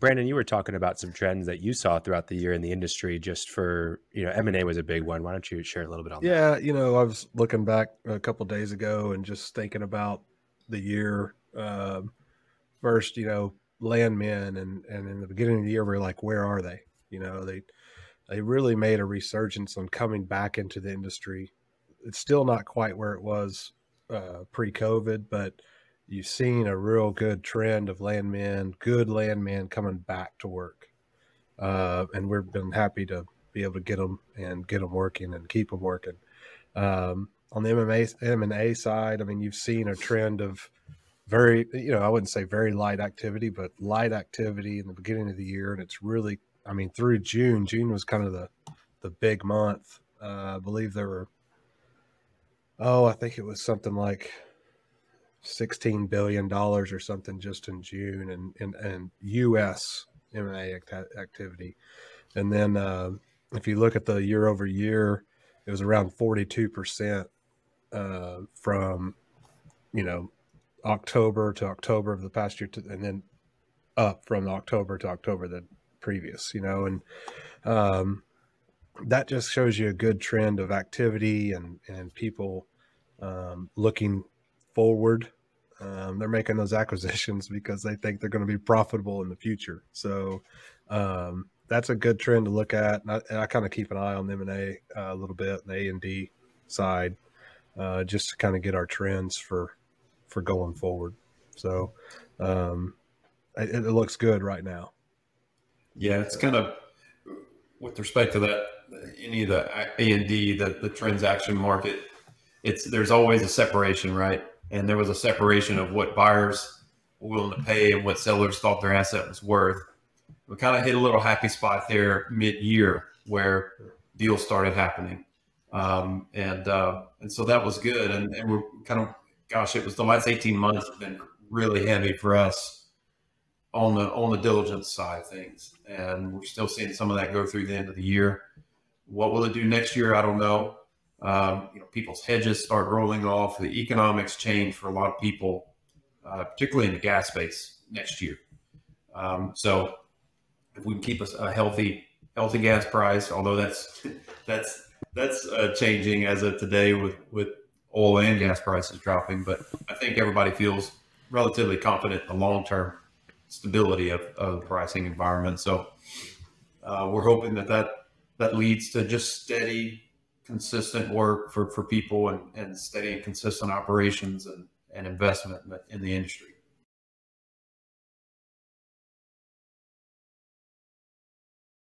Brandon, you were talking about some trends that you saw throughout the year in the industry. Just for you know, M and A was a big one. Why don't you share a little bit on yeah, that? Yeah, you know, I was looking back a couple days ago and just thinking about the year. Um, first, you know, landmen, and and in the beginning of the year, we are like, where are they? You know, they they really made a resurgence on coming back into the industry. It's still not quite where it was uh, pre-COVID, but you've seen a real good trend of landmen, good landmen coming back to work, uh, and we've been happy to be able to get them and get them working and keep them working. Um, on the MMA M and A side, I mean, you've seen a trend of very, you know, I wouldn't say very light activity, but light activity in the beginning of the year, and it's really I mean, through June, June was kind of the the big month. Uh, I believe there were, oh, I think it was something like sixteen billion dollars or something just in June, and and, and U.S. M&A act- activity. And then uh, if you look at the year over year, it was around forty two percent uh, from you know October to October of the past year, to, and then up from October to October the previous, you know, and um, that just shows you a good trend of activity and and people um, looking forward. Um, they're making those acquisitions because they think they're going to be profitable in the future. So um, that's a good trend to look at. And I, I kind of keep an eye on M and A uh, a little bit, the A and D side, uh, just to kind of get our trends for for going forward. So um, it, it looks good right now. Yeah, it's kind of with respect to that any of the A and D, the the transaction market. It's there's always a separation, right? And there was a separation of what buyers were willing to pay and what sellers thought their asset was worth. We kind of hit a little happy spot there mid-year where deals started happening, um, and uh, and so that was good. And, and we're kind of, gosh, it was the last 18 months have been really heavy for us on the on the diligence side of things, and we're still seeing some of that go through the end of the year. What will it do next year? I don't know. Um, you know, people's hedges start rolling off. The economics change for a lot of people, uh, particularly in the gas space next year. Um, so, if we can keep a, a, healthy healthy gas price, although that's that's that's uh, changing as of today with with oil and gas prices dropping, but I think everybody feels relatively confident in the long term stability of, of the pricing environment. So uh, we're hoping that, that that leads to just steady, consistent work for, for people and, and steady and consistent operations and, and investment in the industry.